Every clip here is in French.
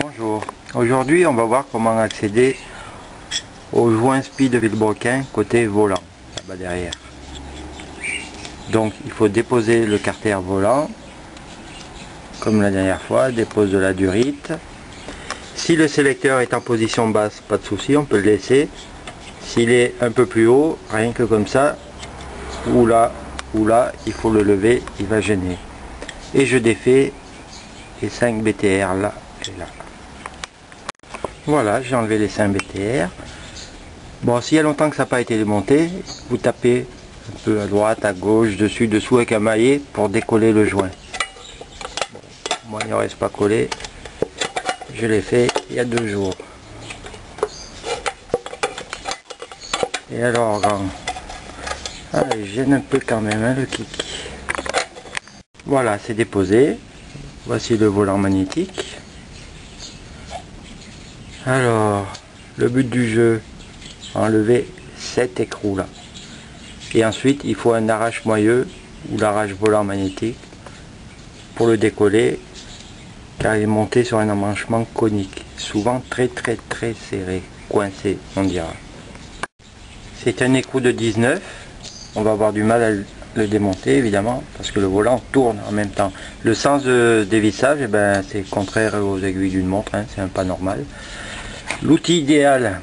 Bonjour, aujourd'hui on va voir comment accéder au joint speed de Villebrequin côté volant, là-bas derrière. Donc il faut déposer le carter volant, comme la dernière fois, dépose de la durite. Si le sélecteur est en position basse, pas de souci, on peut le laisser. S'il est un peu plus haut, rien que comme ça, ou là, ou là, il faut le lever, il va gêner. Et je défais les 5 BTR là et là. Voilà, j'ai enlevé les 5 BTR. Bon, s'il y a longtemps que ça n'a pas été démonté, vous tapez un peu à droite, à gauche, dessus, dessous avec un maillet pour décoller le joint. moi, il ne reste pas collé. Je l'ai fait il y a deux jours. Et alors, il gêne un peu quand même, hein, le kiki. Voilà, c'est déposé. Voici le volant magnétique. Alors, le but du jeu, enlever cet écrou là. Et ensuite, il faut un arrache moyeu ou l'arrache volant magnétique pour le décoller car il est monté sur un emmanchement conique, souvent très très très serré, coincé on dira. C'est un écrou de 19, on va avoir du mal à le démonter évidemment parce que le volant tourne en même temps. Le sens de dévissage, eh ben, c'est contraire aux aiguilles d'une montre, hein, c'est un pas normal. L'outil idéal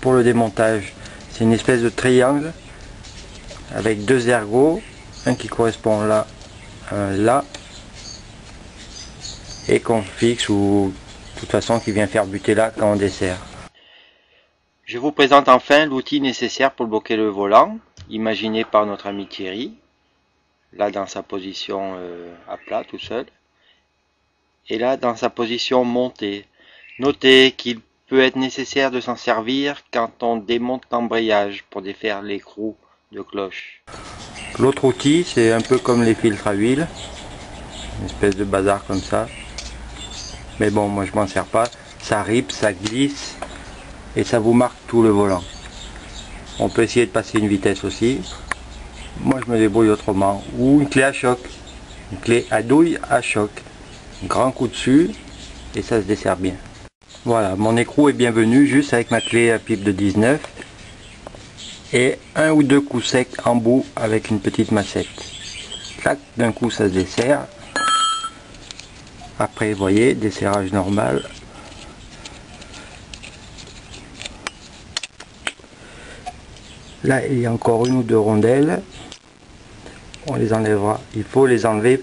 pour le démontage, c'est une espèce de triangle avec deux ergots, un qui correspond là, un là, et qu'on fixe ou de toute façon qui vient faire buter là quand on dessert. Je vous présente enfin l'outil nécessaire pour bloquer le volant imaginé par notre ami Thierry, là dans sa position euh, à plat tout seul, et là dans sa position montée. Notez qu'il peut être nécessaire de s'en servir quand on démonte l'embrayage pour défaire l'écrou de cloche. L'autre outil, c'est un peu comme les filtres à huile, une espèce de bazar comme ça. Mais bon, moi je m'en sers pas. Ça ripe, ça glisse et ça vous marque tout le volant. On peut essayer de passer une vitesse aussi. Moi je me débrouille autrement. Ou une clé à choc. Une clé à douille à choc. Grand coup dessus et ça se dessert bien. Voilà, mon écrou est bienvenu juste avec ma clé à pipe de 19 et un ou deux coups secs en bout avec une petite massette. D'un coup ça se dessert. Après, vous voyez, desserrage normal Là, il y a encore une ou deux rondelles. On les enlèvera. Il faut les enlever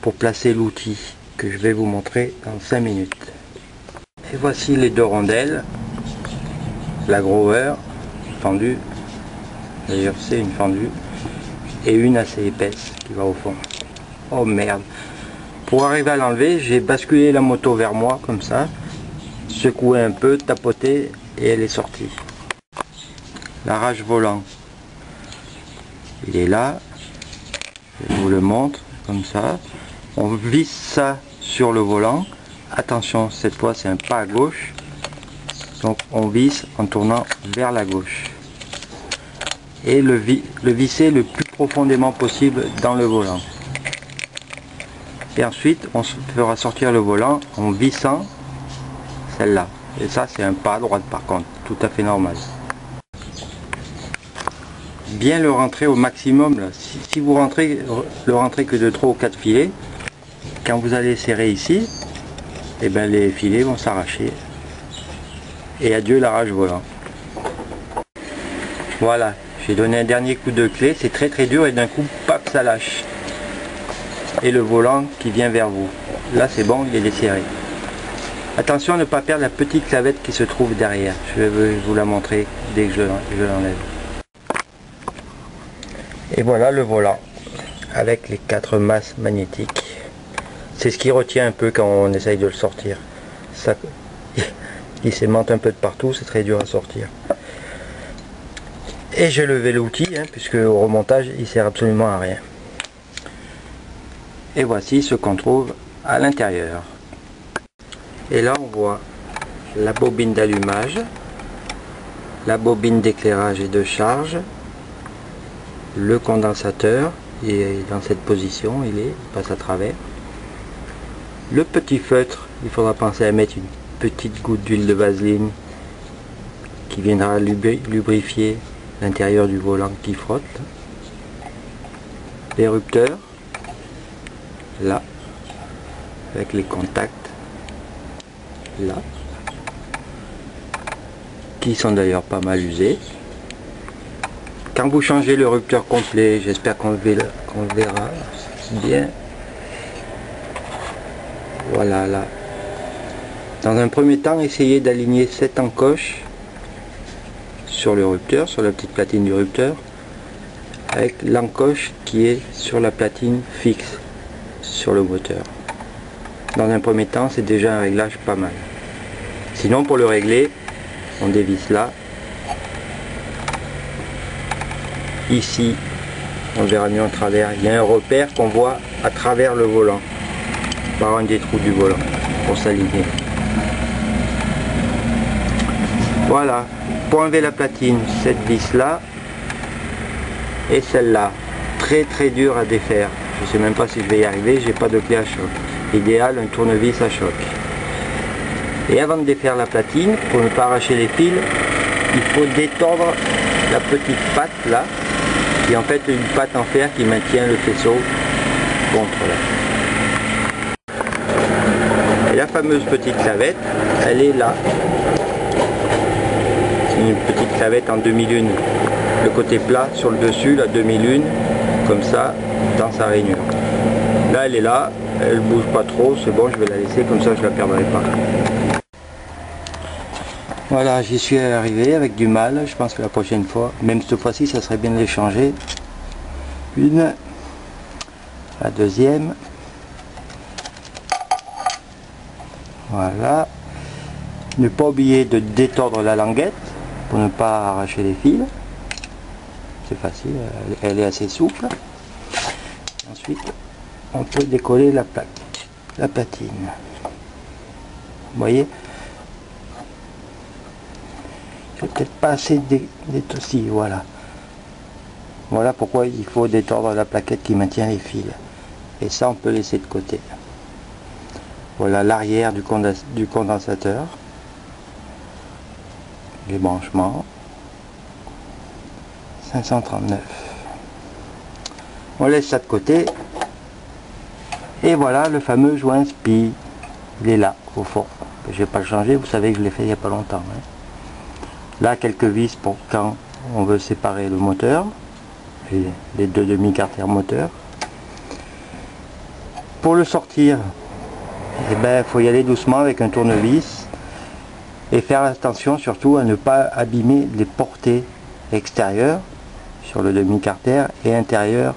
pour placer l'outil que je vais vous montrer dans 5 minutes. Voici les deux rondelles. La grower fendue. D'ailleurs, c'est une fendue. Et une assez épaisse qui va au fond. Oh merde. Pour arriver à l'enlever, j'ai basculé la moto vers moi comme ça. Secoué un peu, tapoté et elle est sortie la volant. Il est là. Je vous le montre comme ça. On visse ça sur le volant. Attention, cette fois c'est un pas à gauche. Donc on visse en tournant vers la gauche. Et le, le visser le plus profondément possible dans le volant. Et ensuite, on fera sortir le volant en vissant celle-là. Et ça, c'est un pas à droite par contre, tout à fait normal bien le rentrer au maximum. Si, vous rentrez le rentrez que de 3 ou 4 filets, quand vous allez serrer ici, et eh ben les filets vont s'arracher. Et adieu la rage volant. Voilà, j'ai donné un dernier coup de clé, c'est très très dur et d'un coup, paf, ça lâche. Et le volant qui vient vers vous. Là c'est bon, il est desserré. Attention à ne pas perdre la petite clavette qui se trouve derrière. Je vais vous la montrer dès que je l'enlève. Et voilà le volant avec les quatre masses magnétiques. C'est ce qui retient un peu quand on essaye de le sortir. Ça, il s'aimante un peu de partout, c'est très dur à sortir. Et j'ai levé l'outil, hein, puisque au remontage, il sert absolument à rien. Et voici ce qu'on trouve à l'intérieur. Et là, on voit la bobine d'allumage, la bobine d'éclairage et de charge, le condensateur est dans cette position, il est, passe à travers. Le petit feutre, il faudra penser à mettre une petite goutte d'huile de vaseline qui viendra lubrifier l'intérieur du volant qui frotte. L'érupteur, là, avec les contacts, là, qui sont d'ailleurs pas mal usés. Quand vous changez le rupteur complet, j'espère qu'on verra bien. Voilà, là. Dans un premier temps, essayez d'aligner cette encoche sur le rupteur, sur la petite platine du rupteur, avec l'encoche qui est sur la platine fixe sur le moteur. Dans un premier temps, c'est déjà un réglage pas mal. Sinon, pour le régler, on dévisse là ici on verra mieux en travers il y a un repère qu'on voit à travers le volant par un des trous du volant pour s'aligner. Voilà pour enlever la platine cette vis là et celle là très très dur à défaire. Je sais même pas si je vais y arriver j'ai pas de clé à choc. Idéal un tournevis à choc. Et avant de défaire la platine pour ne pas arracher les fils il faut détendre la petite patte là qui en fait une patte en fer qui maintient le faisceau contre là. La fameuse petite clavette, elle est là. Une petite clavette en demi-lune. Le côté plat sur le dessus, la demi-lune, comme ça, dans sa rainure. Là, elle est là, elle bouge pas trop, c'est bon, je vais la laisser, comme ça je la perdrai pas. Voilà, j'y suis arrivé avec du mal. Je pense que la prochaine fois, même cette fois-ci, ça serait bien de les changer. Une, la deuxième. Voilà. Ne pas oublier de détordre la languette pour ne pas arracher les fils. C'est facile, elle est assez souple. Ensuite, on peut décoller la plaque, la platine. Vous voyez? Peut-être pas assez aussi voilà. Voilà pourquoi il faut détordre la plaquette qui maintient les fils. Et ça, on peut laisser de côté. Voilà l'arrière du, condensateur. Les branchements. 539. On laisse ça de côté. Et voilà le fameux joint SPI. Il est là, au fond. Je vais pas le changer, vous savez que je l'ai fait il n'y a pas longtemps. Hein. Là, quelques vis pour quand on veut séparer le moteur, les deux demi-carters moteur. Pour le sortir, il eh ben, faut y aller doucement avec un tournevis et faire attention surtout à ne pas abîmer les portées extérieures sur le demi-carter et intérieures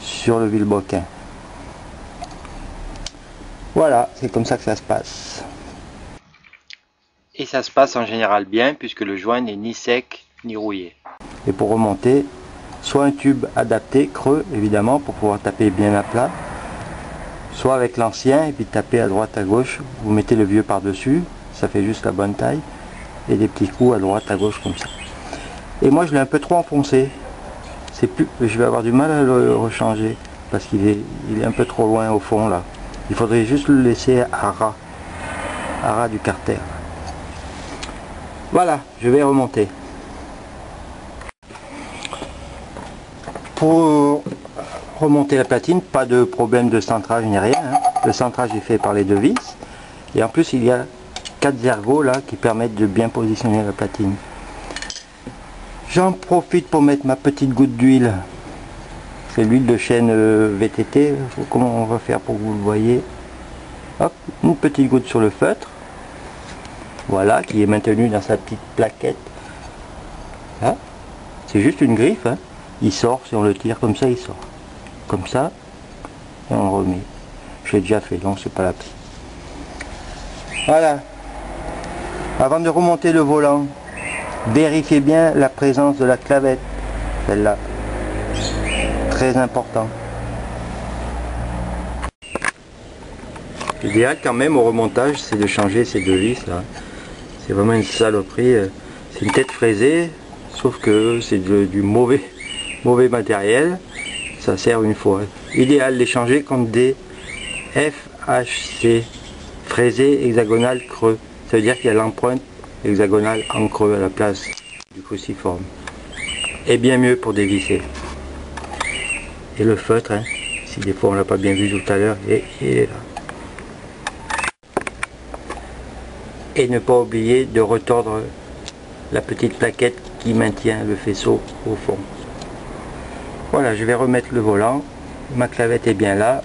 sur le vilebrequin. Voilà, c'est comme ça que ça se passe. Et ça se passe en général bien puisque le joint n'est ni sec ni rouillé. Et pour remonter, soit un tube adapté, creux évidemment, pour pouvoir taper bien à plat, soit avec l'ancien et puis taper à droite à gauche, vous mettez le vieux par-dessus, ça fait juste la bonne taille, et des petits coups à droite à gauche comme ça. Et moi je l'ai un peu trop enfoncé, c'est plus, je vais avoir du mal à le rechanger, parce qu'il est, il est un peu trop loin au fond là. Il faudrait juste le laisser à ras, à ras du carter. Voilà, je vais remonter. Pour remonter la platine, pas de problème de centrage ni rien. Hein. Le centrage est fait par les deux vis. Et en plus, il y a quatre ergots là qui permettent de bien positionner la platine. J'en profite pour mettre ma petite goutte d'huile. C'est l'huile de chêne euh, VTT. Comment on va faire pour que vous le voyez? Une petite goutte sur le feutre voilà, qui est maintenu dans sa petite plaquette. C'est juste une griffe, hein. il sort, si on le tire comme ça, il sort. Comme ça, et on remet. Je l'ai déjà fait, donc c'est pas la peine. Voilà. Avant de remonter le volant, vérifiez bien la présence de la clavette. Celle-là. Très important. L'idéal quand même au remontage, c'est de changer ces deux vis là. C'est vraiment une saloperie. Euh, c'est une tête fraisée, sauf que c'est du mauvais, mauvais matériel. Ça sert une fois. Idéal les changer contre des FHC, fraisés hexagonal creux. Ça veut dire qu'il y a l'empreinte hexagonale en creux à la place du cruciforme. Et bien mieux pour dévisser. Et le feutre, hein, si des fois on l'a pas bien vu tout à l'heure, il est là. Et ne pas oublier de retordre la petite plaquette qui maintient le faisceau au fond. Voilà, je vais remettre le volant. Ma clavette est bien là.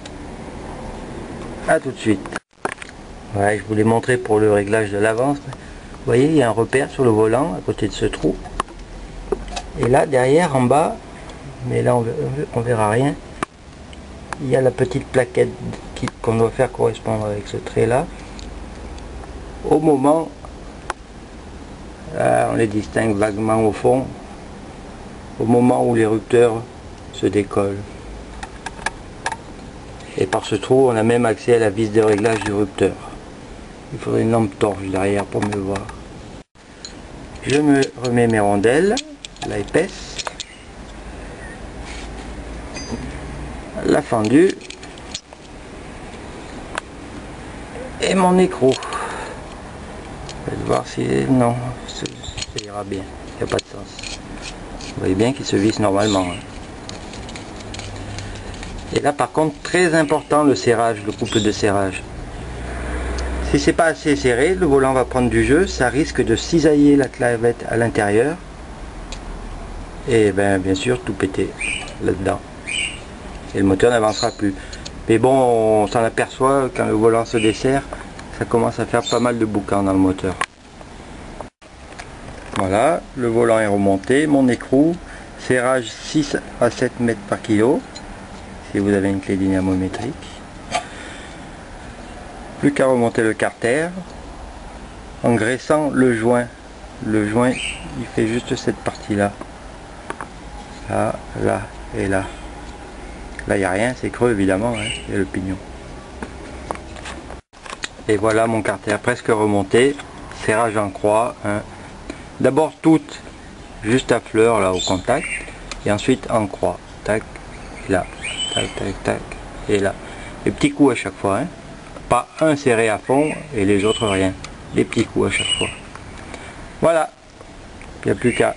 A tout de suite. Je vous l'ai montré pour le réglage de l'avance. Vous voyez, il y a un repère sur le volant à côté de ce trou. Et là, derrière, en bas, mais là, on verra rien, il y a la petite plaquette qu'on doit faire correspondre avec ce trait là. Au moment, on les distingue vaguement au fond, au moment où l'érupteur se décolle. Et par ce trou, on a même accès à la vis de réglage du rupteur. Il faudrait une lampe torche derrière pour mieux voir. Je me remets mes rondelles, la épaisse, la fendue et mon écrou. Voir si... non, ça ira bien, il n'y a pas de sens. Vous voyez bien qu'il se visse normalement. Hein. Et là par contre, très important le serrage, le couple de serrage. Si c'est pas assez serré, le volant va prendre du jeu, ça risque de cisailler la clavette à l'intérieur. Et ben, bien sûr tout péter là-dedans. Et le moteur n'avancera plus. Mais bon, on s'en aperçoit quand le volant se dessert, ça commence à faire pas mal de boucan dans le moteur. Voilà, le volant est remonté, mon écrou, serrage 6 à 7 mètres par kilo si vous avez une clé dynamométrique. Plus qu'à remonter le carter en graissant le joint. Le joint, il fait juste cette partie-là. Là, là et là. Là, il n'y a rien, c'est creux évidemment, hein, a le pignon. Et voilà mon carter presque remonté. Serrage en croix. Hein. D'abord toute juste à fleur là au contact. Et ensuite en croix. Tac, là tac, tac, et là. Les petits coups à chaque fois, hein. Pas un serré à fond et les autres rien. Les petits coups à chaque fois. Voilà. Il n'y a plus qu'à